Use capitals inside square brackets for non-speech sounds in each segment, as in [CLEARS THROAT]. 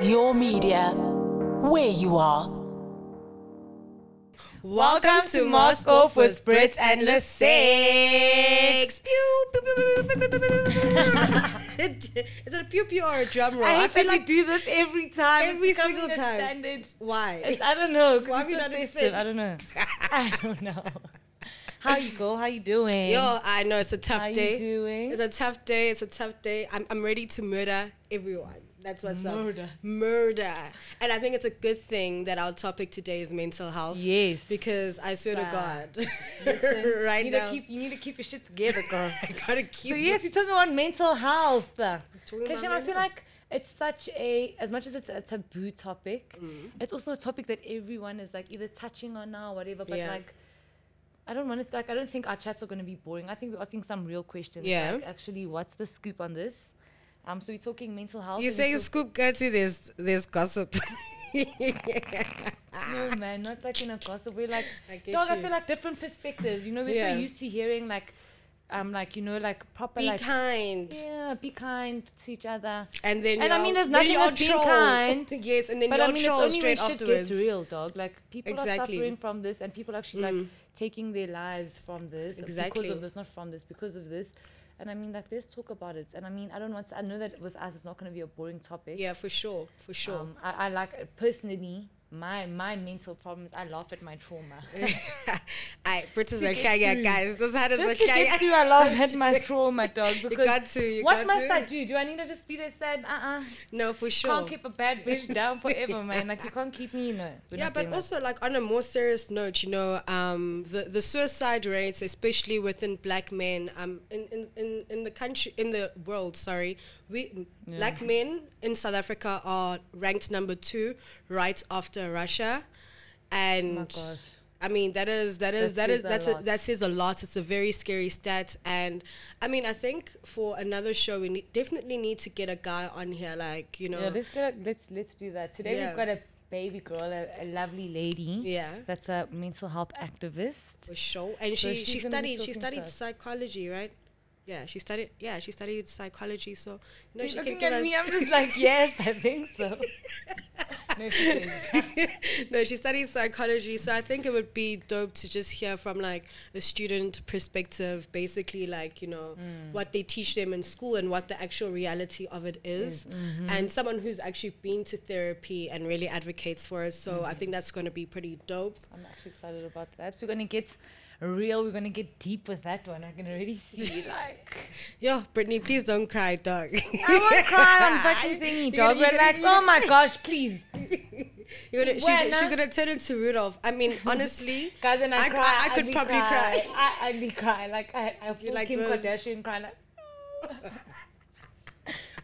Your media. Where you are. Welcome to Mask Off with Britt and Lesegz. Pew, pew, pew, pew, pew, pew, pew, pew. [LAUGHS] Is it a pew pew or a drum roll? I, hate feel that like we do this every time. every It's becoming single a time. Standard. why? It's, I don't know. 'cause Why it's have you so not festive. insist? I don't know. [LAUGHS] I don't know. How you girl? How you doing? Yo, I know it's a tough How day. you doing? It's a tough day. It's a tough day. I'm, I'm ready to murder everyone. That's what's Murder. up. Murder. And I think it's a good thing that our topic today is mental health. Yes. Because I swear to God, [LAUGHS] Listen, right you need now, To keep, you need to keep your shit together, girl. [LAUGHS] I gotta keep. so yes, you're talking about mental health. about I feel like it's such a, as much as it's a taboo topic, Mm. it's also a topic that everyone is like either touching on now or whatever. But Yeah. like, I don't want it. Like, I don't think our chats are going to be boring. I think we're asking some real questions. Yeah. Like, actually, what's the scoop on this? Um, so we're talking mental health. You say scoop Gertie, there's there's gossip. [LAUGHS] no, man, not like in a gossip. We're like, I dog. I feel like different perspectives. You know, we're Yeah. so used to hearing like, um, like you know, like proper Be like. kind. Yeah, be kind to each other. And then And I mean, there's nothing wrong being kind. [LAUGHS] yes, and then But I mean, it's only when straight shit afterwards. gets real, dog. Like people are suffering from this, and people actually Mm. like taking their lives from this Exactly. because of this, not from this, because of this. And I mean, like, let's talk about it. And I mean, I don't want. To, I know that with us, it's not going to be a boring topic. Yeah, for sure, for sure. Um, I, I like personally my my mental problems. I laugh at my trauma. I Britain's To a shaggy guys. This does Just a shaggy. I laugh at my [LAUGHS] trauma, dog. Because got to, you what got must to. I do? Do I need to just be there sad? Uh uh No, for sure. Can't keep a bad [LAUGHS] bitch down forever, man. Like you can't keep me, you know. Yeah, but doing that. also like on a more serious note, you know, um, the the suicide rates, especially within black men, um, in, in, in, in the country, in the world, sorry, we black men in South Africa are ranked number two, right after Russia, and. Oh. I mean that is that is That that is a that's a, that says a lot. It's a very scary stat, and I mean I think for another show we need, definitely need to get a guy on here, like you know, Yeah, let's get let's let's do that. Today Yeah. we've got a baby girl, a, a lovely lady. yeah, That's a mental health activist. for sure. And So she she studied she studied psychology, right? Yeah, she studied yeah she studied psychology, so you know she can looking give at us. me, I'm just like, yes, I think so. [LAUGHS] no, she [LAUGHS] no, she studied psychology, so I think it would be dope to just hear from like a student perspective, basically like you know Mm. what they teach them in school and what the actual reality of it is, Mm-hmm. and someone who's actually been to therapy and really advocates for it. So Mm. I think that's going to be pretty dope. I'm actually excited about that. So we're gonna get real. We're gonna get deep with that one. I can already see [LAUGHS] like. Yo, Brittany, please don't cry, dog. I won't [LAUGHS] cry on fucking thingy, You're gonna- dog. you're gonna- Oh my [LAUGHS] gosh, please. You're gonna, she's, she's gonna turn into Rudolph. I mean, honestly, Guys, when I, I- cry, I- I could probably cry. I ugly cry. Like I, I feel like Kim this. Kardashian crying like.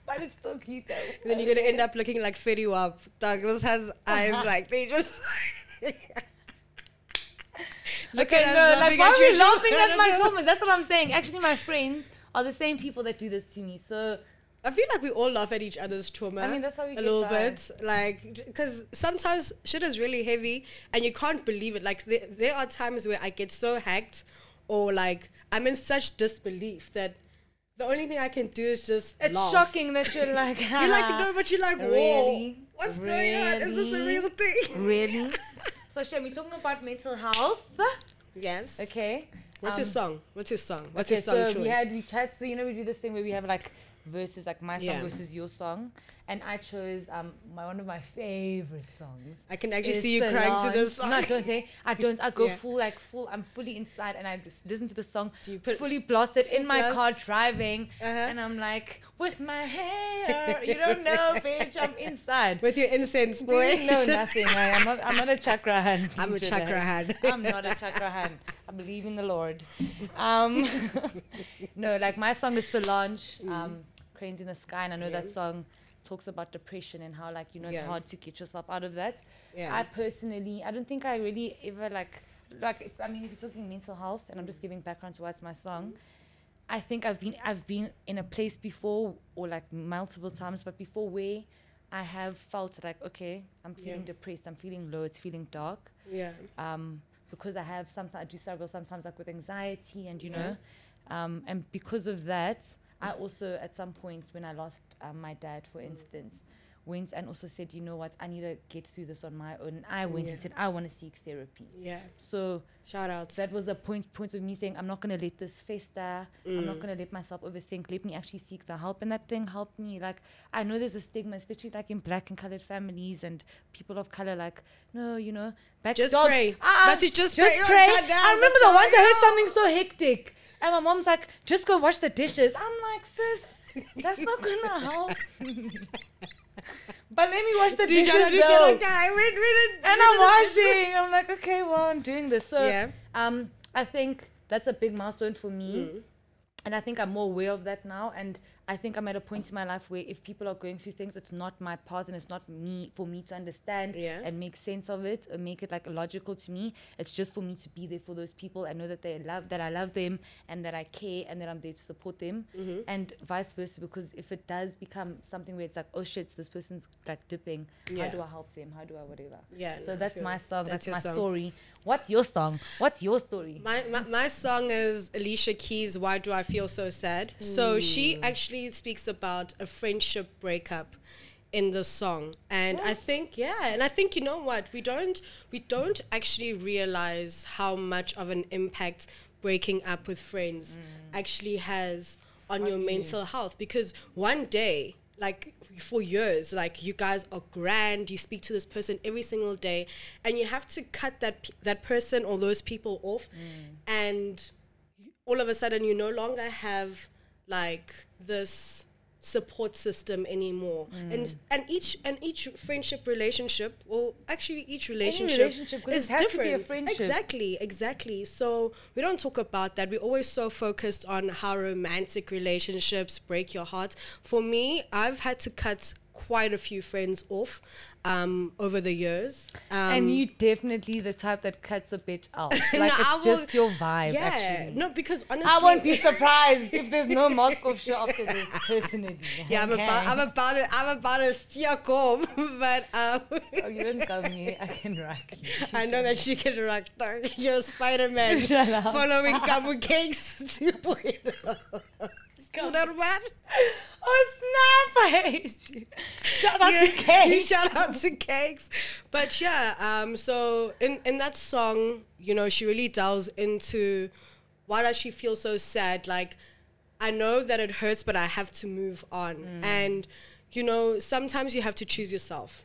but it's still cute though. then you're gonna end up looking like Fetty Wap. Douglas has uh-huh. eyes like they just. Look okay, no, like why are we laughing at my [LAUGHS] know. trauma? That's what I'm saying. Actually, my friends are the same people that do this to me. So I feel like we all laugh at each other's trauma. I mean, that's how we a get little by. bit, like because sometimes shit is really heavy and you can't believe it. Like there, there are times where I get so hacked, or like I'm in such disbelief that the only thing I can do is just it's laugh. shocking that you're [LAUGHS] like, You're like no, but you're like, whoa, Really? what's going on? Is this a real thing? really. [LAUGHS] So, Shem, we're talking about mental health. Yes. Okay. What's Um, your song? What's your song? What's okay, your song so choice? we had we chat. So you know we do this thing where we have like verses, like my song Yeah. versus your song, and I chose um my one of my favorite songs. I can actually is see you crying to this song. No, I don't say I don't. I go Yeah. full like full. I'm fully inside, and I just listen to the song. Do you put fully blasted in my blast? car driving, Uh-huh. and I'm like with my hair. You don't know, [LAUGHS] bitch. I'm inside. With your incense, boy. you know [LAUGHS] nothing. I, am not. I'm not a chakra hand. I'm a chakra hand. I'm not a chakra hand. I believe in the Lord. Um, [LAUGHS] no, like my song is Solange, um, Cranes in the Sky, and I know that Mm. Song talks about depression and how like you know it's Yeah. hard to get yourself out of that. Yeah. I personally, I don't think I really ever like like. If, I mean, if you're talking mental health, and I'm just giving background to why it's my song. I think I've been I've been in a place before or like multiple times, but before where I have felt like okay, I'm feeling Yeah. depressed, I'm feeling low, it's feeling dark. yeah. Um, because I have sometimes I do struggle sometimes like with anxiety and you Yeah. know, um, and because of that, I also at some points when I lost um, my dad, for instance, went and also said, you know what, I need to get through this on my own. I went Yeah. and said, I want to seek therapy. Yeah. So Shout out. that was a point point of me saying, I'm not gonna let this fester. I'm Mm. not gonna let myself overthink. Let me actually seek the help, and that thing helped me. Like I know there's a stigma, especially like in black and colored families and people of color. Like no, you know, back Just dog- pray. Ah, That's it, just just pray. pray. I remember the once I heard something so hectic, and my mom's like, "Just go wash the dishes." I'm like, sis, that's not gonna help. [LAUGHS] [LAUGHS] but let me wash the Did you dishes do though that guy? Wait, wait, and I'm washing. I'm like, okay, well, I'm doing this. So, Yeah. um, I think that's a big milestone for me, Mm. and I think I'm more aware of that now. And I think I'm at a point in my life where if people are going through things, it's not my path and it's not me for me to understand Yeah. and make sense of it and make it like logical to me. It's just for me to be there for those people and know that they love that I love them and that I care and that I'm there to support them, Mm-hmm. and vice versa. Because if it does become something where it's like, oh shit, this person's like dipping, Yeah. how do I help them? How do I whatever? Yeah, So no, that's feel my song. That's That's, my song. story. What's your song? What's your story? My, my, my song is Alicia Keys' Why Do I Feel So Sad? So she actually speaks about a friendship breakup in the song. And I think yeah, and I think you know what? We don't we don't actually realize how much of an impact breaking up with friends mm. actually has on your mental health because one day like for years like you guys are grand you speak to this person every single day and you have to cut that that person or those people off mm. and all of a sudden you no longer have like this support system anymore. Mm. And and each and each friendship relationship well actually each relationship, relationship, is it has to different be a friendship. exactly exactly. So we don't talk about that. We're always so focused on how romantic relationships break your heart. For me i've had to cut quite a few friends off um, over the years um, and you definitely the type that cuts a bitch out. [LAUGHS] Like no, it's will- just your vibe. yeah actually. no because honestly I won't be surprised if there's no [LAUGHS] Moscow show after this. Personally. Yeah, I'm about, I'm about to, I'm about to steer home, but um, Oh, you don't come me. I can rock you. [LAUGHS] I know that she can rock. You're Spider Man. Following Kamu Cakes 2.0. Scooter man. [LAUGHS] Oh snap! I hate you. Shout out Yeah, to Kay. Shout out to Cakes. But yeah, um, so in, in that song, you know, she really delves into why does she feel so sad? Like, I know that it hurts, but I have to move on. Mm. And, you know, sometimes you have to choose yourself.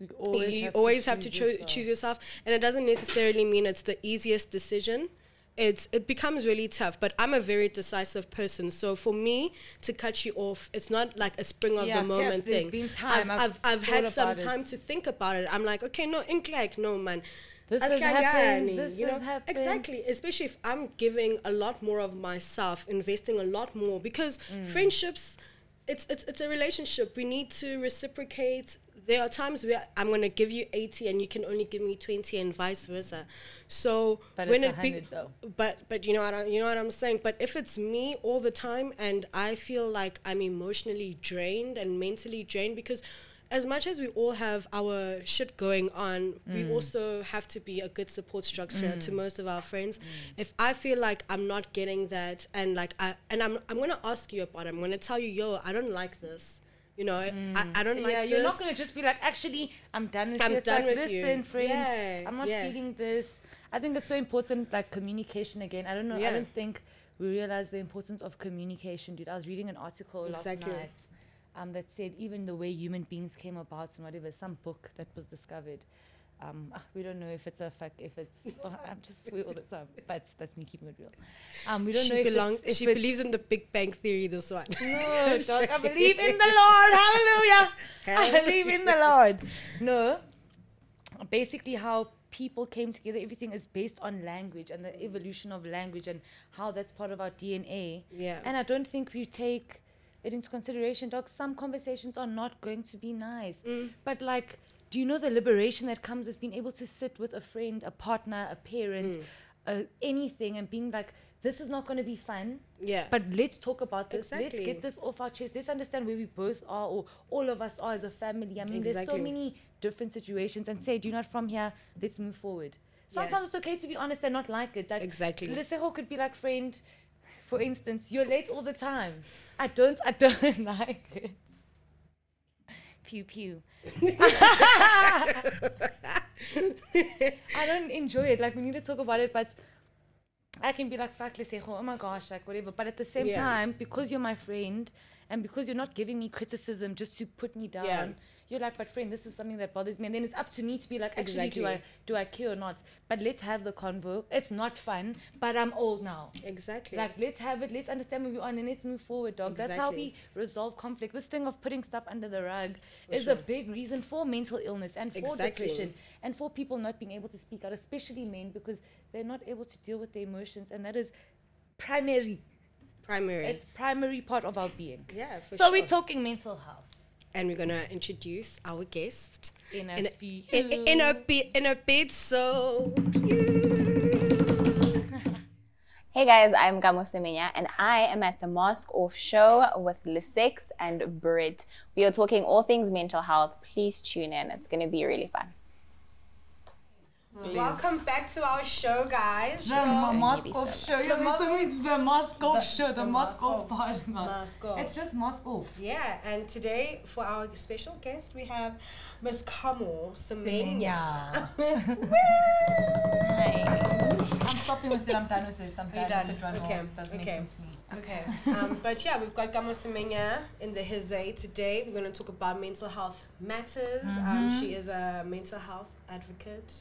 You always you have to have to cho- yourself. choose yourself and it doesn't necessarily mean it's the easiest decision it's it becomes really tough but i'm a very decisive person so for me to cut you off it's not like a spring of Yeah, the moment there's thing been time. i've, I've I've, I've had some it. time to think about it i'm like okay no ink like no man This has Askangani, happened. This you know happened. exactly especially if i'm giving a lot more of myself investing a lot more because Mm. friendships it's, it's it's a relationship we need to reciprocate there are times where i'm going to give you 80 and you can only give me 20 and vice versa so But when it's it be though. but but you know what I, you know what i'm saying but if it's me all the time and i feel like i'm emotionally drained and mentally drained because as much as we all have our shit going on, we mm. also have to be a good support structure to mm. most of our friends. Mm. If I feel like I'm not getting that, and like I and I'm I'm gonna ask you about it. I'm gonna tell you, yo, I don't like this. You know, I, I don't like yeah, this. you're not gonna just be like, actually, I'm done with I'm you. It's done like, with you. listen, friend, Yeah, I'm not yeah. feeling this. I think it's so important, like communication again. I don't know. Yeah. I don't think we realize the importance of communication, dude. I was reading an article Exactly. last night um, that said even the way human beings came about and whatever, some book that was discovered. Um, ah, we don't know if it's a fact, if it's. [LAUGHS] oh, I'm just swear all the time, but that's me keeping it real. Um, we don't know she if belong, it's, if she it's, believes in the Big Bang Theory. This one. no, [LAUGHS] dog, I believe in the Lord. Hallelujah. [LAUGHS] I believe in the Lord. No. Basically, how people came together, everything is based on language and the evolution of language and how that's part of our DNA. Yeah. And I don't think we take it into consideration, dog. Some conversations are not going to be nice. Mm. But, like, do you know the liberation that comes with being able to sit with a friend, a partner, a parent, Mm. uh, anything, and being like, this is not going to be fun. Yeah. But let's talk about this. Exactly. Let's get this off our chest. Let's understand where we both are, or all of us are as a family. I mean, there's so many different situations. And say, do you're not from here. Let's move forward. Yeah. Sometimes it's okay to be honest and not like it. Like, Exactly. Lesego could be like, friend, for instance, you're late all the time. I don't, I don't [LAUGHS] like it. Pew pew. [LAUGHS] I don't enjoy it. Like we need to talk about it, but I can be like, fuck, let's say, oh my gosh, like whatever. But at the same Yeah. time, because you're my friend and because you're not giving me criticism just to put me down, Yeah. You're like, but friend, this is something that bothers me. And then it's up to me to be like, actually, do I do I care or not? But let's have the convo. It's not fun, but I'm old now. Exactly. Like let's have it, let's understand where we are and then let's move forward, dog. Exactly. That's how we resolve conflict. This thing of putting stuff under the rug For is sure. a big reason for mental illness and for Exactly. depression and for people not being able to speak out, especially men, because they're not able to deal with their emotions and that is primary. Primary. It's primary part of our being. yeah, for so sure. we're talking mental health and we're gonna introduce our guest in a in a, few in, in a bit in a bit so cute. [LAUGHS] Hey guys, I'm Kamo Semenya and I am at the Mask Off show with Lesegz and Britt. We are talking all things mental health. Please tune in. It's going to be really fun. Welcome back to our show, guys. The So- Moscow show. The Mos- the Moscow The- show. the The Moscow Moscow- part. Moscow. It's just Moscow. Yeah, and today for our special guest we have Miss Kamo Semenya. [LAUGHS] I'm stopping with it. I'm done with it. I'm Are you done, done? with the drum Okay, rolls. Doesn't okay. make sense to me. Okay. um, but yeah, we've got Kamo Semenya in the Hizay today. We're going to talk about mental health matters. Um, she is a mental health advocate.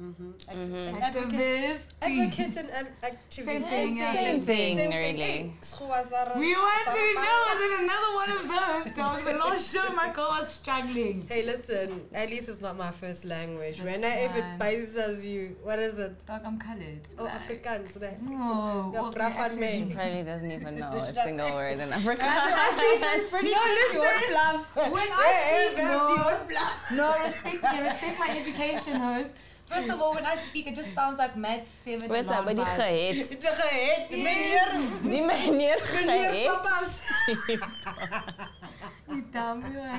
Mm-hmm. An advocate. Advocate and an activist. Same thing, yeah. Same thing, Same really. Hey, Schuazara- We want to know, is it another one of those, dog? The last [LAUGHS] show, my girl was struggling. Hey, listen, at least it's not my first language. That's when I, if it fine. biases you, what is it? Dog, I'm colored. Oh, Afrikaans. Right? No. Yeah, also, actually- my. Probably doesn't even know [LAUGHS] a single word in [LAUGHS] Africa. Pretty No, listen. bluff. When I speak, hey, no. you won't. No, respect me. Respect my education, host. First of all, when I speak, it just sounds like Matt 7 What's up with die geheet? Het geheet, meneer. Die meneer Meneer geheet. papa's. Damn, you are-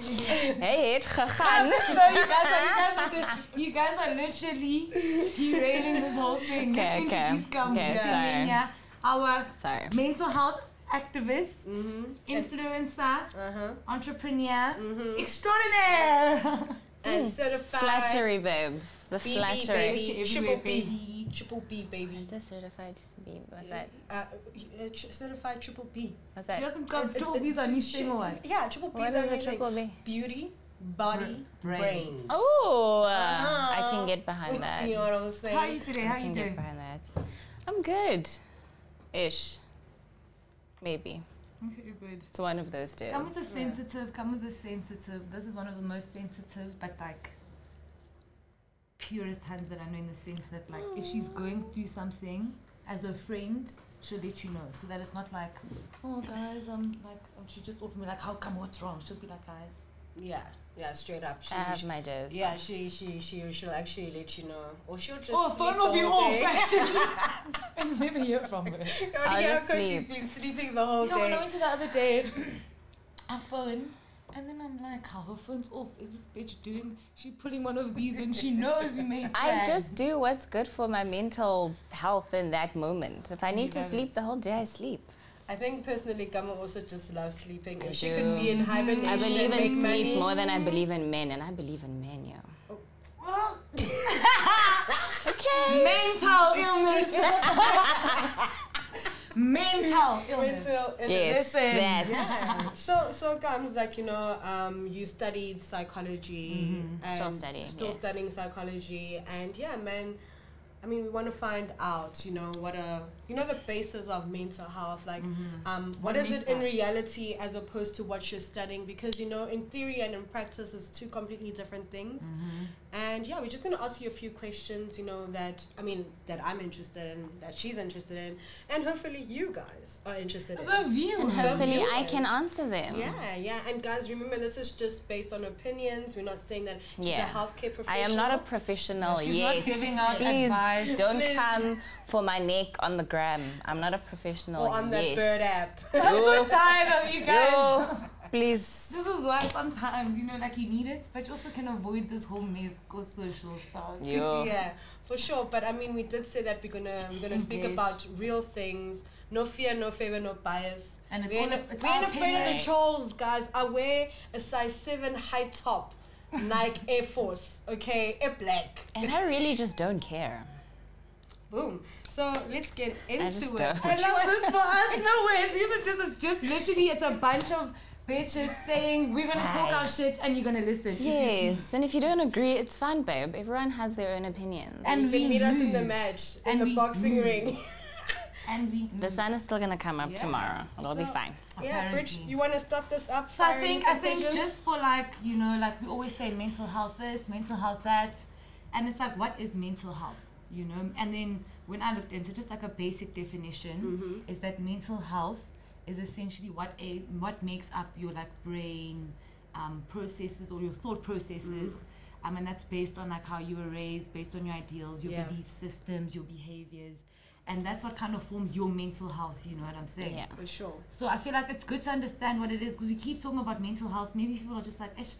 Hij het gegaan. no, you guys are, you guys are, you guys are literally derailing this whole thing. Okay, Let's okay. introduce Gamu Okay, sorry. Our Sorry. mental health activist, Mm-hmm. influencer, Uh-huh. entrepreneur, Mm-hmm. extraordinaire. And certified. Flattery, babe. The BB, flattery. baby. Triple B. baby. Triple B, baby. The certified B. What's that? Uh, uh, tr- certified triple B. What's She that? doesn't got It's- triple it's- B's on each she- thing or what? Yeah, triple B. What is a triple B? Beauty, body, Brains. brains. Oh, uh, I Uh-huh. can get behind [LAUGHS] that. You know what I'm saying? How are you today? How I you can get doing? behind that. I'm good. Ish. Maybe. Good. It's one of those days. Kamo's a sensitive. Kamo's a sensitive. This is one of the most sensitive, but like purest hands that I know in the sense that like if she's going through something as a friend, she'll let you know. So that it's not like, oh guys, I'm like, um, she just offer me like, how come? What's wrong? She'll be like, guys. Yeah, yeah, straight up. She, I have she- my days. yeah, she, she, she, she'll actually let you know, or she'll just. Oh, sleep phone the will be off day. actually. [LAUGHS] [LAUGHS] and never hear from her. I'll yeah, just because she's sleep. been sleeping the whole Yo, when I went to the other day, [COUGHS] I phone, and then I'm like, how her phone's off? Is this bitch doing? She pulling one of these when she knows we made I just do what's good for my mental health in that moment. If I need to sleep it. the whole day, I sleep. I think personally, Kamo also just loves sleeping. I If she could be in hibernation mm-hmm. I believe and in sleep money. more than I believe in men, and I believe in men, yo. [LAUGHS] [LAUGHS] Okay. Mental illness. [LAUGHS] Mental illness. Mental illness. Yes, Listen. that's [LAUGHS] So, so comes like you know, um, you studied psychology, and Still studying, still yes. studying psychology, and yeah, man. I mean, we want to find out, you know, what a, you know, the basis of mental health, like, um, what What is makes it in reality as opposed to what you're studying? Because you know, in theory and in practice, is two completely different things. And yeah, we're just gonna ask you a few questions, you know, that I mean, that I'm interested in, that she's interested in, and hopefully you guys are interested in. The view. and hopefully I can answer them. Yeah, yeah. And guys, remember this is just based on opinions. We're not saying that Yeah. she's a healthcare professional. I am not a professional no, She's yet. not giving out Please advice. don't Please. come for my neck on the gram. I'm not a professional or on that yet. bird app. I'm so tired of you guys. Please. This is why sometimes, you know, like you need it, but you also can avoid this whole mess go social stuff. Yo. [LAUGHS] yeah, for sure. But I mean, we did say that we're gonna we're gonna speak about real things, no fear, no favor, no bias. And it's we ain't, all- it's we ain't afraid of the trolls, guys. I wear a size seven high top, Nike Air Force. Okay, a black. And I really just don't care. Boom. So let's get into just it. don't. I love this for us. No way. These are just it's just literally it's a bunch of bitches saying we're gonna talk our shit and you're gonna listen. Yes, and if you don't agree, it's fine, babe. Everyone has their own opinions. And you we can meet us in the move. match in And the we boxing move. ring. [LAUGHS] And we The sun is still gonna come up Yeah. tomorrow. It'll be fine. yeah, Bridge, you want to stop this up? So I think I think pigeons? just for like you know like we always say mental health this, mental health that, and it's like what is mental health, you know? And then when I looked into just like a basic definition Mm-hmm. is that mental health is essentially what a what makes up your like brain um, processes or your thought processes. Mm-hmm. Um, and that's based on like how you were raised, based on your ideals, your Yeah. belief systems, your behaviors, and that's what kind of forms your mental health. You know what I'm saying? Yeah. for sure. So I feel like it's good to understand what it is because we keep talking about mental health. Maybe people are just like, Ish,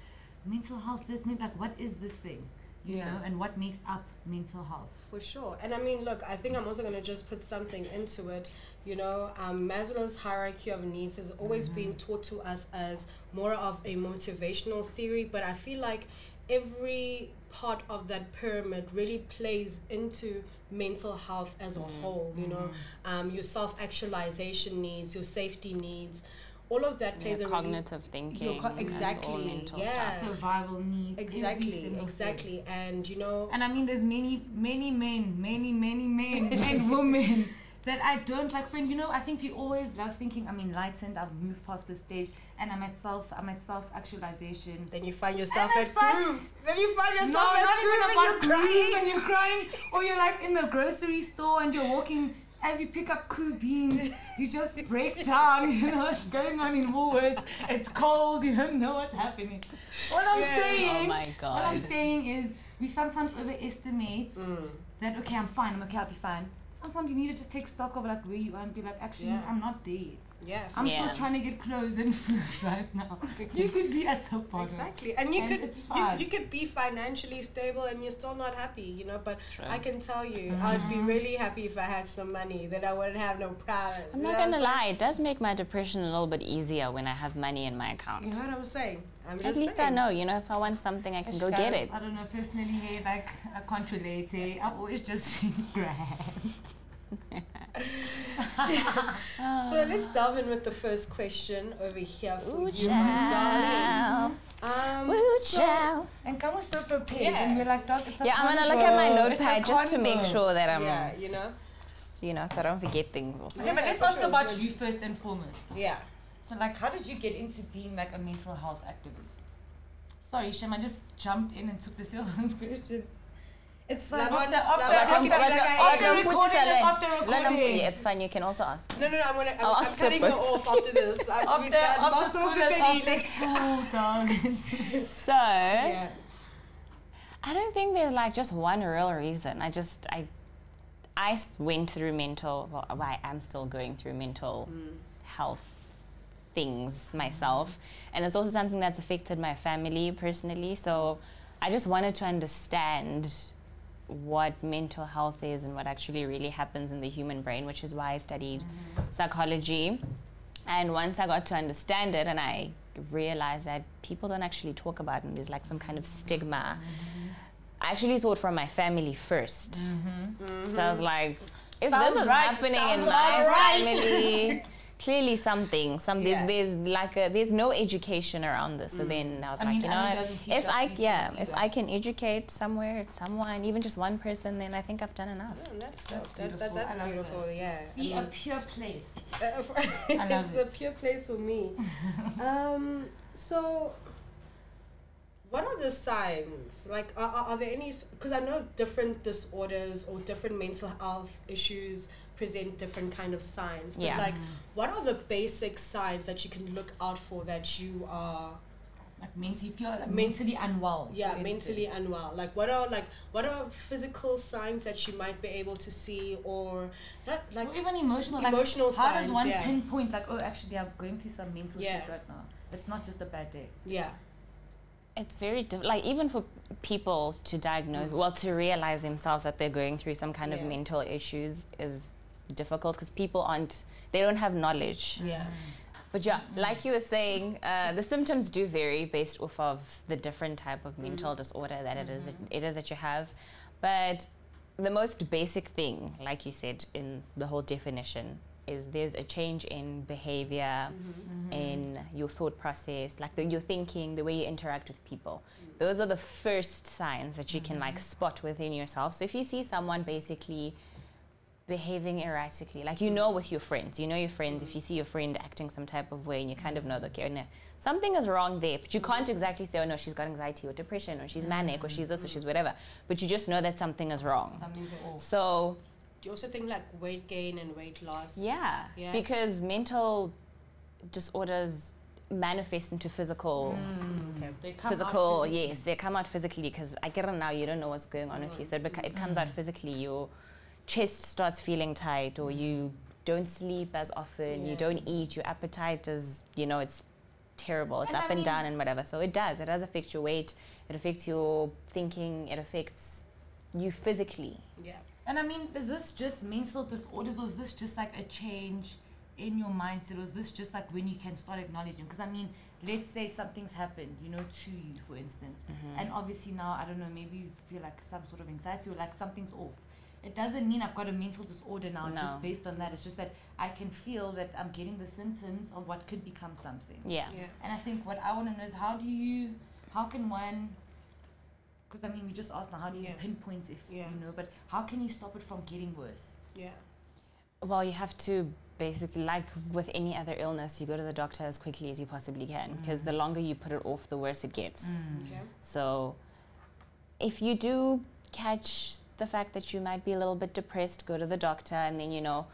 mental health, this means like, what is this thing? You Yeah. know, and what makes up mental health? For sure. And I mean, look, I think I'm also going to just put something into it. You know, um, Maslow's hierarchy of needs has always been taught to us as more of a motivational theory, but I feel like every part of that pyramid really plays into mental health as a whole. You know, um, your self actualization needs, your safety needs, all of that Yeah, plays a really cognitive thinking. co- exactly, mental yeah. stuff. Survival needs. every exactly, thing. exactly. And you know, And I mean, there's many, many men, many, many men [LAUGHS] and women that I don't like. Friend, you know, I think we always love thinking I'm enlightened. I've moved past the stage, and I'm at self. I'm at self actualization. then you find yourself And at it's like- groove. Then you find No, yourself at not even groove about and you're crying. grief and you're crying, or you're like in the grocery store and you're walking. As you pick up cool beans, you just break down. [LAUGHS] You know what's going on in Woolworths. It's cold. You don't know what's happening. What I'm Yeah. saying, Oh my god. what I'm saying is, we sometimes overestimate Mm. that. Okay, I'm fine. I'm okay. I'll be fine. Sometimes you need to just take stock of like where you are and be like, actually, Yeah. I'm not there yet. Yeah. I'm Yeah. still trying to get clothes and [LAUGHS] food right now. You could be at the bottom. Exactly, and you And could it's you, you could be financially stable and you're still not happy, you know. But True. I can tell you, I'd be mm-hmm. really happy if I had some money. That I wouldn't have no problem. I'm not gonna lie, it does make my depression a little bit easier when I have money in my account. You know what I'm saying? I'm At least saying. I know, you know, if I want something, I can go get it. I don't know personally. Hey, like I can't relate. I always just [LAUGHS] feel grand. [LAUGHS] [LAUGHS] So let's delve in with the first question over here for Ooh, you, my child. darling. Um, Woo, so- child. And come was so prepared, Yeah. and we're like, dog, it's a Yeah, I'm gonna look at my convo, it's a notepad just to make sure that I'm, yeah, you know. Just, you know, so I don't forget things or something. Okay, but Yeah, let's for ask sure, about you first and foremost. Yeah. So, like, how did you get into being like a mental health activist? Sorry, Shem, I just jumped in and took the sales [LAUGHS] questions. It's fine. Like what- After, after, like what after, you did, like I- after, like Don't put recording, it and away. after No, no, recording. yeah, it's fine. You can also ask. No, no, no. I'm gonna. I'll I'm, I'm cutting you off after this. [LAUGHS] I'm, After, we've done after muscle school, and fifty. after school, dog. So, Yeah. I don't think there's like just one real reason. I just I, I went through mental well I am still going through mental mm. health things myself mm. and it's also something that's affected my family personally so I just wanted to understand what mental health is and what actually really happens in the human brain which is why I studied mm-hmm. psychology. And once I got to understand it and I realized that people don't actually talk about it and there's like some kind of stigma mm-hmm. I actually thought from my family 1st mm-hmm. So I was like, if Sounds this is right, happening in my right. family, [LAUGHS] clearly something. Some Yeah. there's there's like a there's no education around this. So then I was I like, mean, you know, Anna what? doesn't teach if I yeah, things if. I can educate somewhere, someone, even just one person, then I think I've done enough. Mm, that's That's dope. That's, that, beautiful. that's I love beautiful. Yeah. Be I a mean, pure place. Uh, [LAUGHS] I love [LAUGHS] it's the it. pure place for me. [LAUGHS] um, so, what are the signs? Like, are, are, are there any? Because I know different disorders or different mental health issues present different kind of signs. But Yeah. like, what are the basic signs that you can look out for that you are? Like means you feel like Men- mentally unwell. Yeah, mentally unwell. Like, what are like what are physical signs that you might be able to see, or not like or even emotional. Emotional like, How does one yeah. pinpoint like, oh, actually, I'm going through some mental Yeah. shit right now. It's not just a bad day. yeah, It's very diff- like even for people to diagnose, well, to realize themselves that they're going through some kind Mm. Yeah. of mental issues is difficult because people aren't they don't have knowledge. Yeah. But yeah, like you were saying, uh, the symptoms do vary based off of the different type of mental mm-hmm. disorder that it is mm-hmm. it is that you have. But the most basic thing, like you said in the whole definition, is there's a change in behavior, mm-hmm. in your thought process, like the, your thinking, the way you interact with people. Those are the first signs that you can like spot within yourself. So if you see someone basically behaving erratically. Like you know with your friends, you know your friends. If you see your friend acting some type of way, and you kind of know that okay, oh, no, something is wrong there. But you can't exactly say, oh no, she's got anxiety or depression, or she's manic, or she's this, or she's whatever. But you just know that something is wrong. Something's off. So Do you also think like weight gain and weight loss? yeah, Yeah. because mental disorders manifest into physical mm, Okay. They come out physical yes they come out physically because i get it now you don't know what's going on with you so it, beca- it comes out mm. physically your chest starts feeling tight or you don't sleep as often you don't eat your appetite is you know it's terrible it's And up I and mean- down and whatever so it does it does affect your weight it affects your thinking it affects you physically Yeah. And I mean, is this just mental disorders or is this just like a change in your mindset or is this just like when you can start acknowledging? Because I mean, let's say something's happened, you know, to you, for instance. Mm-hmm. And obviously now, I don't know, maybe you feel like some sort of anxiety or like something's off. It doesn't mean I've got a mental disorder now No. just based on that. It's just that I can feel that I'm getting the symptoms of what could become something. yeah Yeah. And I think what I want to know is how do you, how can one, because I mean, we just asked now, how do you Yeah. pinpoint if Yeah. you know, but how can you stop it from getting worse? Yeah. Well, you have to basically, like with any other illness, you go to the doctor as quickly as you possibly can because the mm. longer you put it off, the worse it gets. Mm. Okay. So, if you do catch the fact that you might be a little bit depressed, go to the doctor, and then you know.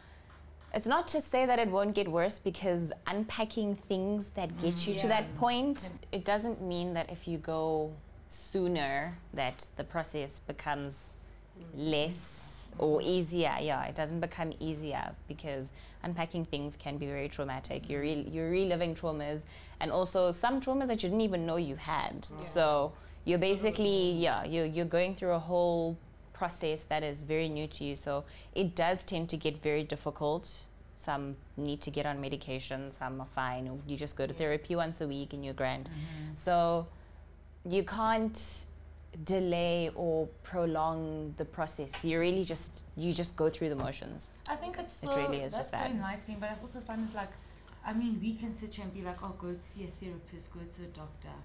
It's not to say that it won't get worse because unpacking things that get mm, you to that point, it doesn't mean that if you go sooner that the process becomes mm. less or mm. easier. Yeah, it doesn't become easier because unpacking things can be very traumatic. You're re- you're reliving traumas and also some traumas that you didn't even know you had. So you're basically yeah you're you're going through a whole process that is very new to you. So it does tend to get very difficult. Some need to get on medication. Some are fine. You just go to therapy once a week and you're grand. Mm-hmm. So you can't delay or prolong the process. You really just you just go through the motions. I think it's It so really is that's just that. so nice thing, but I also find it like, I mean, we can sit here and be like, oh, go see a therapist, go to a doctor,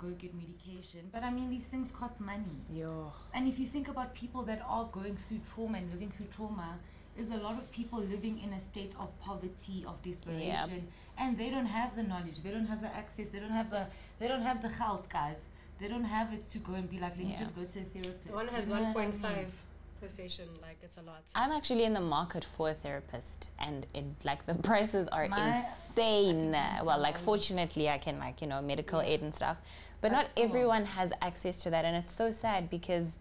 go get medication, but I mean, these things cost money. Yo. And if you think about people that are going through trauma and living through trauma, is a lot of people living in a state of poverty, of desperation, and they don't have the knowledge, they don't have the access, they don't have the, they don't have the health, guys. They don't have it to go and be like, let me just go to a therapist. One has You know what I 1.5 mean? per session. Like it's a lot. I'm actually in the market for a therapist, and it like the [LAUGHS] prices are My- insane. Well, like fortunately, I can like you know medical Yeah. aid and stuff, but That's not cool. everyone has access to that, and it's so sad because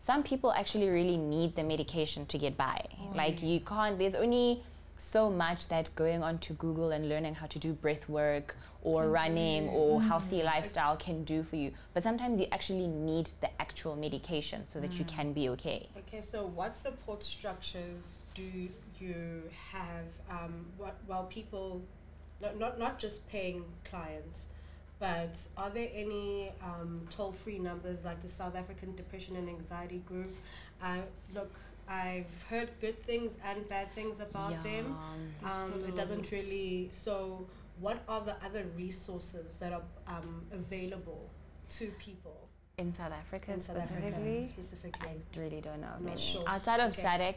some people actually really need the medication to get by. Like you can't. There's only so much that going on to Google and learning how to do breath work or running or healthy lifestyle can do for you. But sometimes you actually need the actual medication so that you can be okay. Okay, so what support structures do you have um, what, while people, not, not, not just paying clients, but are there any um, toll free numbers like the South African Depression and Anxiety Group? Uh, look, I've heard good things and bad things about them. Um, it doesn't really. So, what are the other resources that are um, available to people In South Africa in South Africa specifically, specifically? I really don't know. Not many. sure. Outside of Okay. SADAG,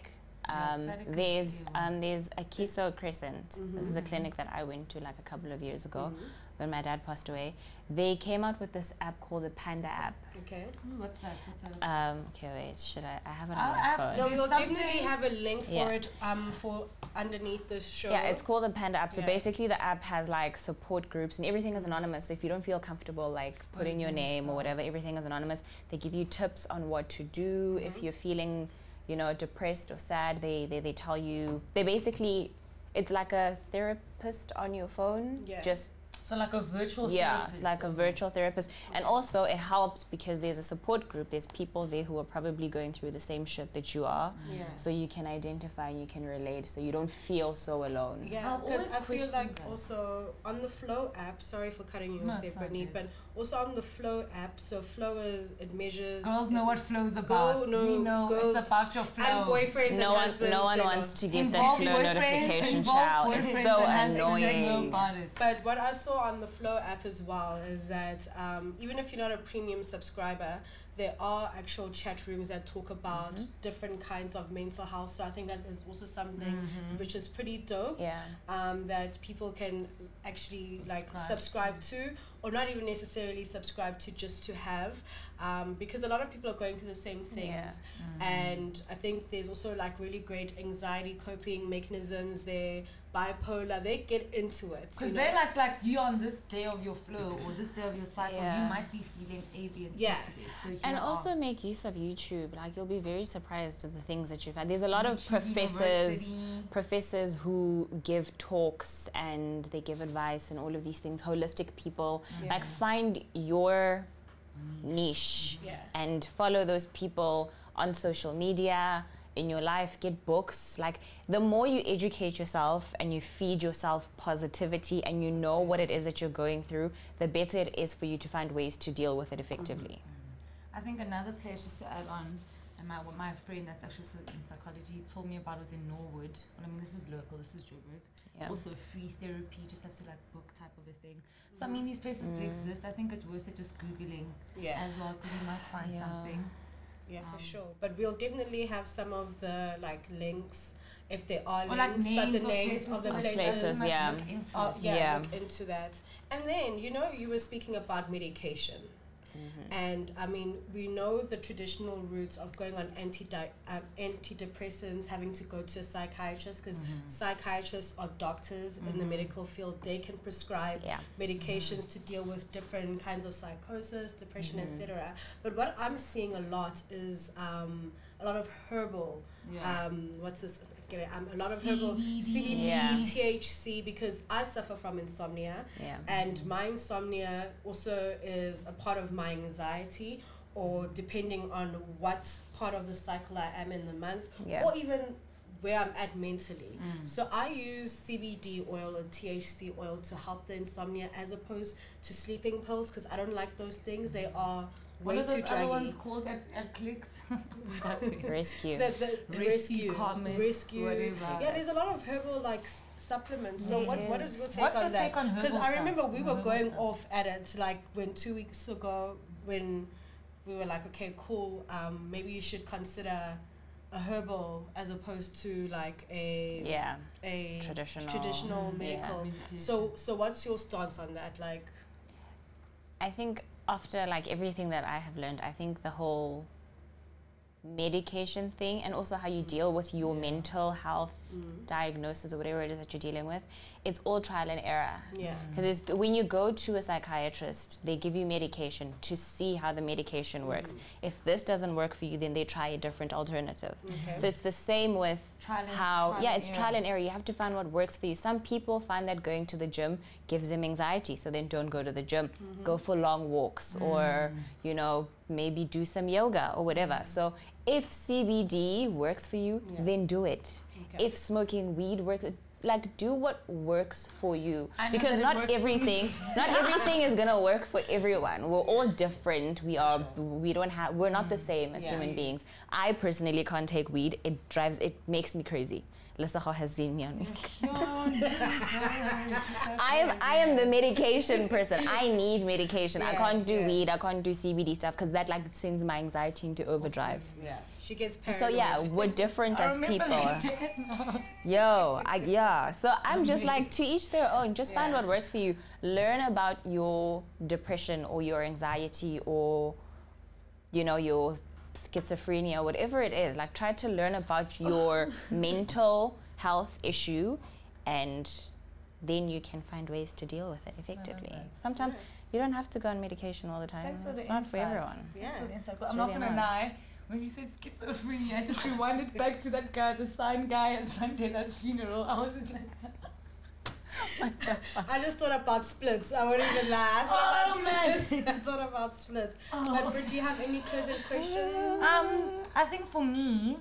um, SADAG there's the um, there's Akeso Crescent. This Mm-hmm. is a clinic that I went to like a couple of years ago Mhm. When my dad passed away. They came out with this app called the Panda app. Okay. Ooh, what's that? What's that? Um, okay, wait, should I? I have it on I- my have- phone. No, There's we'll definitely have a link for Yeah. it um, for underneath the show. Yeah, it's called the Panda app. So Yeah. basically, the app has like support groups and everything is anonymous. So if you don't feel comfortable like putting your Exposing name or whatever, everything is anonymous. They give you tips on what to do if you're feeling, you know, depressed or sad. They they, they tell you. They basically, it's like a therapist on your phone. Yeah. Just So like a virtual yeah, therapist it's like a virtual therapist. And also it helps because there's a support group. There's people there who are probably going through the same shit that you are. Yeah. So you can identify and you can relate so you don't feel so alone. Yeah, I've because I feel like that. also on the Flo app. Sorry for cutting you No, off there, Brittany. But also on the Flo app. So Flow is it measures. Girls know what flow's about. no, we know girls it's about your flow. And boyfriends No and one, husbands. no one wants to get that Involve flow notification, involve child. It's so and husbands, they know annoying. about it. But what I saw on the Flo app as well is that um, even if you're not a premium subscriber, there are actual chat rooms that talk about Mm-hmm. different kinds of mental health. So I think that is also something Mm-hmm. which is pretty dope. Yeah. um, that people can actually like Subscribe subscribe to or not even necessarily subscribe to just to have um, because a lot of people are going through the same things Yeah. Mm-hmm. and i think there's also like really great anxiety coping mechanisms there bipolar they get into it Because you they're like like you on this day of your flow or this day of your cycle, Yeah. you might be feeling A, B, and C Yeah. today. So And here also are. make use of YouTube. Like you'll be very surprised at the things that you've had. There's a lot of professors University. professors who give talks and they give advice and all of these things, holistic people. Yeah. Like find your niche yeah and follow those people on social media in your life get books like the more you educate yourself and you feed yourself positivity and you know what it is that you're going through the better it is for you to find ways to deal with it effectively mm-hmm. Mm-hmm. I think another place just to add on, and my what my friend that's actually in psychology told me about was in Norwood. Well, I mean, this is local. This is Joburg. Yeah Also free therapy, just have to like book type of a thing. So I mean, these places do Mm. exist. I think it's worth it just googling yeah as well because you might find Yeah. something. yeah for Um, sure but we'll definitely have some of the like links if there are Or like links names but the names of the like places, places, yeah. look into Oh, yeah, Yeah. look into that. And then, you know, you were speaking about medication. And I mean, we know the traditional routes of going on anti um, antidepressants, having to go to a psychiatrist, because psychiatrists are doctors in the medical field. They can prescribe yeah medications to deal with different kinds of psychosis, depression, etc. But what I'm seeing a lot is um, a lot of herbal. Yeah. Um, what's this? Get it? Um, a lot of herbal CBD. Yeah. THC, because I suffer from insomnia, yeah and my insomnia also is a part of my anxiety, or depending on what part of the cycle I am in the month, Yeah. or even where I'm at mentally. Mm. So I use CBD oil or THC oil to help the insomnia as opposed to sleeping pills because I don't like those things. They are What way are those too other ones called at, at clicks? rescue The, the, the Rescue, rescue, Comex, rescue. whatever. Yeah, there's a lot of herbal like s- supplements. So what, what is your take What's on your that? take on Because I remember we were going stuff. off at it like when two weeks ago when we were like, okay, cool. Um, maybe you should consider a herbal as opposed to like a yeah a traditional traditional medical. Medication. So so what's your stance on that? Like I think after like everything that I have learned, I think the whole medication thing and also how you mm. deal with your mental health Mm. diagnosis or whatever it is that you're dealing with, it's all trial and error. yeah. Mm. Because when you go to a psychiatrist, they give you medication to see how the medication works. Mm. If this doesn't work for you, then they try a different alternative. Okay. So it's the same with Trial and- how, trial yeah, it's error. trial and error. You have to find what works for you. Some people find that going to the gym gives them anxiety, so then don't go to the gym. Mm-hmm. Go for long walks or, you know, maybe do some yoga or whatever. So if CBD works for you, Yeah. then do it. Okay. If smoking weed works, like do what works for you I because not works for me. everything not everything is gonna work for everyone we're all different we are we don't have we're not the mm. same as Yeah. human beings i personally can't take weed it drives it makes me crazy Lesego has seen me on me. I am I am the medication person. I need medication. I can't do yeah. weed. I can't do CBD stuff because that like sends my anxiety into overdrive. Yeah. She gets paranoid. So yeah, we're different as people. Yo, I, yeah. So I'm just like to each their own. Just find Yeah. what works for you. Learn about your depression or your anxiety or, you know, your schizophrenia, whatever it is. Like try to learn about [LAUGHS] your mental health issue, and then you can find ways to deal with it effectively. that. Sometimes you don't have to go on medication all the time. Thanks for the it's not for everyone. Yeah. Thanks for the insight. It's I'm not gonna lie. When you said schizophrenia, I just rewinded back to that guy, the sign guy at Mandela's funeral. I was like, [LAUGHS] I just thought about splits. I won't even lie. I thought Oh, about man. splits. [LAUGHS] I thought about splits. But, but do you have any closing questions? Um, I think for me,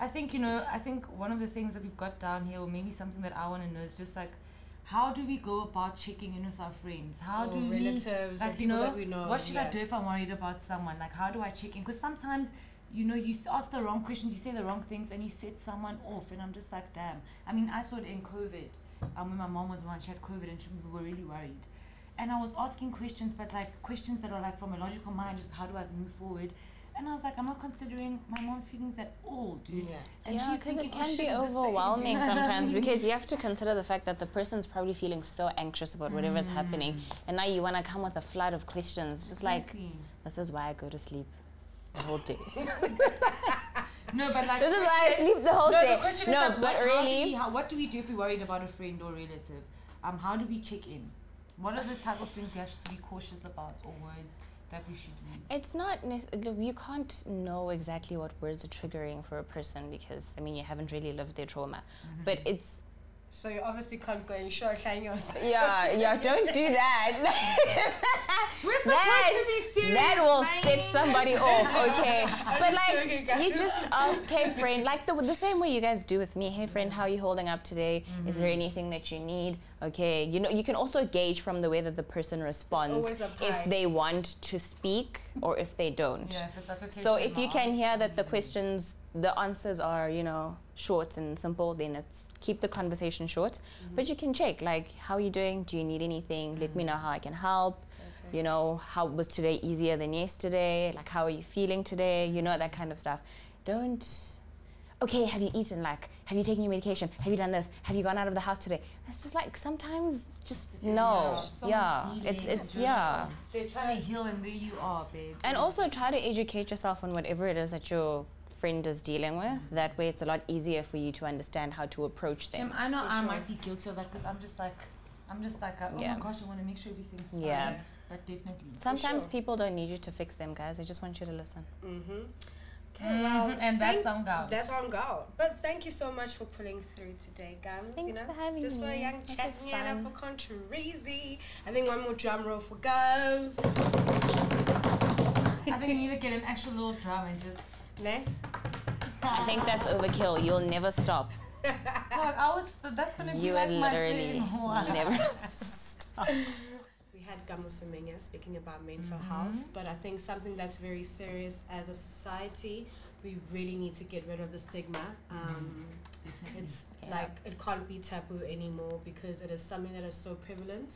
I think you know, I think one of the things that we've got down here, or maybe something that I want to know, is just like, how do we go about checking in with our friends? How Or do relatives we, like, you know, that we know, what should I do if I'm worried about someone? Like, how do I check in? Because sometimes. You know, you ask the wrong questions, you say the wrong things, and you set someone off. And I'm just like, damn. I mean, I saw it in COVID. Um, when my mom was one, she had COVID, and she, we were really worried. And I was asking questions, but like questions that are like from a logical mind, just how do I move forward? And I was like, I'm not considering my mom's feelings at all, dude. Yeah. And yeah, she's because it thinking, oh, can be is this the end? overwhelming You know what I sometimes because you have to consider the fact that the person's probably feeling so anxious about whatever's happening, and now you want to come with a flood of questions, just like this is why I go to sleep the whole day. [LAUGHS] no, but like this is why I sleep the whole no, day. the question no, is like, but what, how do really, we, how, what do we do if we're worried about a friend or relative? Um, how do we check in? What are the type of things you have to be cautious about or words that we should use? It's not you can't know exactly what words are triggering for a person because I mean you haven't really lived their trauma, but it's So you obviously can't go and show shine yourself. yeah yeah [LAUGHS] don't do that. We're supposed that, to be serious, that will man. set somebody off, [LAUGHS] okay? but like, joking, you just ask, hey friend, like the, the same way you guys do with me. Hey friend, how are you holding up today? Is there mm-hmm. anything that you need? Okay, you know, you can also gauge from the way that the person responds if they want to speak or if they don't. Yeah, if it's So if you can hear that the maybe. questions, the answers are, you know, short and simple, then it's keep the conversation short. Mm-hmm. But you can check, like, how are you doing? Do you need anything? Let me know Mm-hmm. how I can help. You know, how was today easier than yesterday? Like, how are you feeling today? You know, that kind of stuff. Don't. Okay, have you eaten? Like, have you taken your medication? Have you done this? Have you gone out of the house today? It's just like sometimes just no. Yeah, it's it's yeah. They're trying to heal, and there you are, babe. And also try to educate yourself on whatever it is that your friend is dealing with. That way, it's a lot easier for you to understand how to approach Tim, them. I know For I sure. might be guilty of that because I'm just like, I'm just like, uh, oh Yeah. my gosh, I want to make sure everything's fine. Yeah. But definitely. Sometimes sure. people don't need you to fix them, guys. They just want you to listen. Mm-hmm. Okay, well, and that's on go. That's on go. But thank you so much for pulling through today, guys. you Thanks know, for having just for a me. young This chat was here fun. for Controversy. I think one more drum roll for Gubs. I think you need to get an actual little drum and just. Ne? I think that's overkill. You'll never stop. Fuck, I would. St- that's gonna be You like will my literally thing. [LAUGHS] never [LAUGHS] stop. We had Kamo speaking about mental Mm-hmm. health, but I think something that's very serious as a society, we really need to get rid of the stigma. Um, Definitely. It's Yeah. like it can't be taboo anymore because it is something that is so prevalent.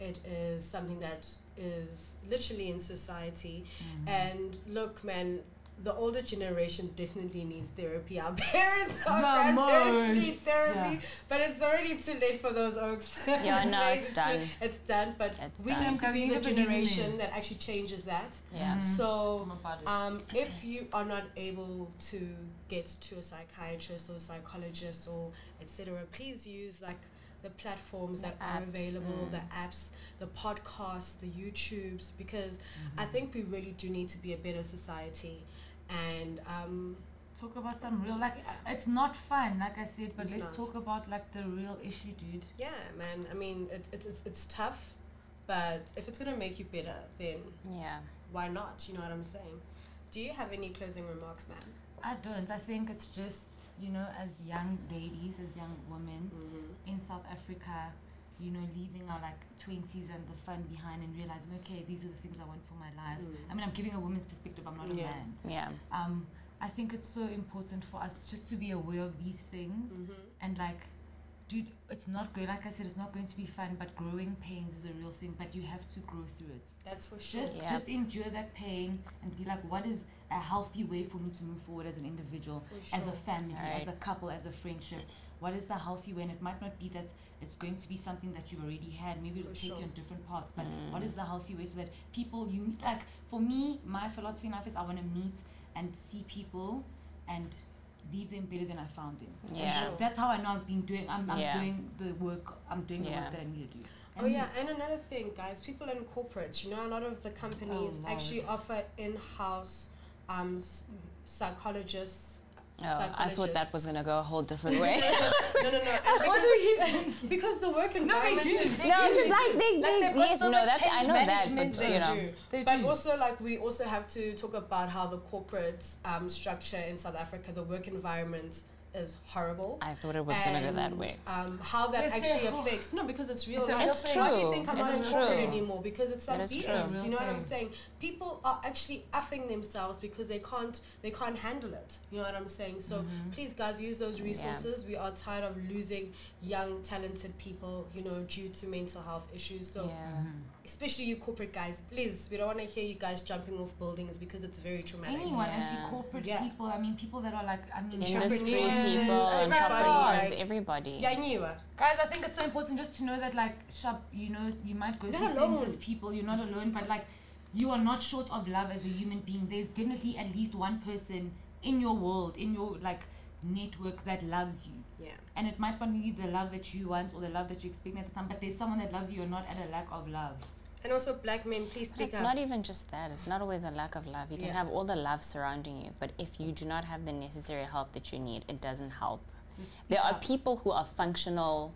It is something that is literally in society. Mm-hmm. And look, man, the older generation definitely needs therapy. Our [LAUGHS] parents, our The grandparents need therapy, yeah. but it's already too late for those oaks. [LAUGHS] Yeah, no, late it's done. It's done, but It's we done. need to be the up in the generation that actually changes that. Yeah. So, Talk about it. um, [CLEARS THROAT] if you are not able to get to a psychiatrist or a psychologist or etc., please use like the platforms The that are available, mm. the apps, the podcasts, the YouTubes, because Mm-hmm. I think we really do need to be a better society. And um, talk about some real like it's not fun like i said but let's not. talk about like the real issue dude yeah, man, I mean, it, it, it's, it's tough, but if it's gonna make you better, then Yeah. why not? You know what I'm saying? Do you have any closing remarks, ma'am? i don't i think it's just you know as young ladies as young women Mm-hmm. in south africa you know leaving our like 20s and the fun behind and realizing okay these are the things i want for my life Mm. i mean i'm giving a woman's perspective i'm not a man Yeah. um i think it's so important for us just to be aware of these things Mm-hmm. and like dude it's not good like i said it's not going to be fun but growing pains is a real thing but you have to grow through it That's for sure. just Yeah. just endure that pain and be like what is a healthy way for me to move forward as an individual For as a sure. family as a couple as a friendship what is the healthy way and it might not be that it's going to be something that you've already had maybe it'll For take sure. you on different paths but Mm. what is the healthy way so that people you meet like for me my philosophy in life is i want to meet and see people and leave them better than i found them Yeah. sure. that's how i know i've been doing i'm, I'm Yeah. doing the work i'm doing the work that i need to do Oh yeah, and another thing, guys, people in corporate, you know, a lot of the companies Oh, actually offer in-house um, psychologists Oh, I thought that was gonna go a whole different [LAUGHS] way. no, no, no. And because, because the work [LAUGHS] environment do. They no, do. because like they, Like, they they've got yes, so no, much that I change know that, management but they you know, do. They but do. also, like, we also have to talk about how the corporate um, structure in South Africa, the work environment is horrible. I thought it was gonna go that way. Um, how that Yes, actually they- affects no, because it's real. It's a life. It's thing. Why do you true. think I'm It's not in true. corporate anymore? Because it's some It is BS. You know what I'm saying? People are actually effing themselves because they can't they can't handle it. You know what I'm saying? So Mm-hmm. please, guys, use those resources. We are tired of losing young, talented people. You know, due to mental health issues. So yeah. especially you corporate guys, please, we don't want to hear you guys jumping off buildings because it's very traumatic. Anyone, Yeah. actually, corporate Yeah. people. I mean, people that are like, I mean, Industry Entrepreneurs, people, everybody, entrepreneurs, like- everybody. Yeah, I knew. Guys, I think it's so important just to know that, like, shop, you know, you might go through things alone. as people, you're not alone, but like, you are not short of love as a human being. There's definitely at least one person in your world, in your like network that loves you. Yeah. And it might not be the love that you want or the love that you expect at the time, but there's someone that loves you. You're not at a lack of love. And also, black men, please speak it's up. not even just that. It's not always a lack of love. You can Yeah. have all the love surrounding you, but if you do not have the necessary help that you need, it doesn't help. There are people who are functional.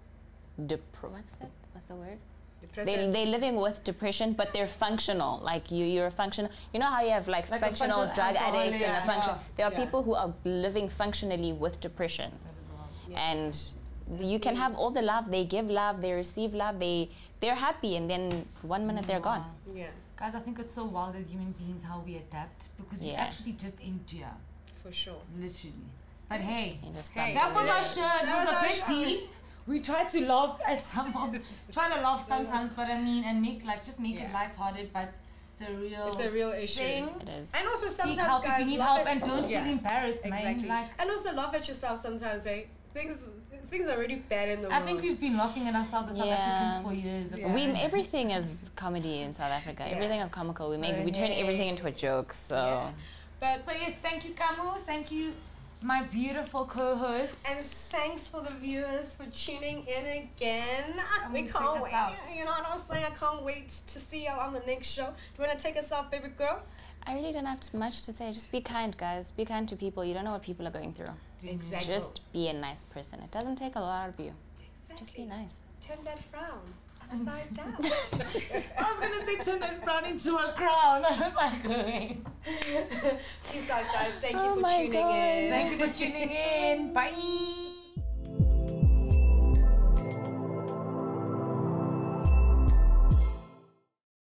What's that? What's the word? They they're living with depression, but they're functional. Like you, you're a functional. You know how you have like, Like functional functional drug alcoholic, addict and a function. yeah. There are Yeah. people who are living functionally with depression, That as well. Yeah. and you can Absolutely. have all the love. They give love. They receive love. They they're happy, and then one minute they're gone. yeah, Guys, I think it's so wild as human beings how we adapt because we Yeah. actually just endure, for sure. literally. But hey, You just Hey. that was Yeah. our shirt. That was, was a bit shirt. deep. We try to laugh at some of, [LAUGHS] try to laugh sometimes, but I mean, and make like just make it Yeah. lighthearted, but it's a real, It's a real issue. thing. It is. And also Seek sometimes help guys if you need help at- and don't Yeah, feel embarrassed, Exactly. man. Like and also laugh at yourself sometimes. Eh? Things things are already bad in the I world. I think we've been laughing at ourselves as South Africans for years. Yeah. We everything is comedy in South Africa. Yeah. Everything is comical. We So, make we turn hey. everything into a joke. So Yeah. But So yes, thank you, Kamo. Thank you, my beautiful co-host. and thanks for the viewers for tuning in again. And we we'll can't wait. out. You know what I'm saying? I can't wait to see y'all on the next show. Do you want to take us off, baby girl? I really don't have too much to say. Just be kind, guys. Be kind to people. You don't know what people are going through. Exactly. Just be a nice person. It doesn't take a lot of you. exactly. Just be nice. Turn that frown upside [LAUGHS] down. I was gonna say turn that frown into a crown. [LAUGHS] I was like, wait. Peace out, guys. Thank oh you Oh for tuning God. in. Thank you for tuning in. [LAUGHS] Bye.